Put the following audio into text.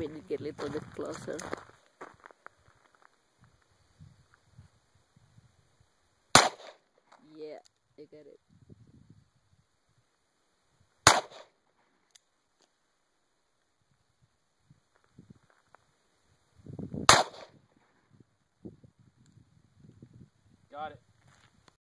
we need get a little bit closer. Yeah, I got it. Got it.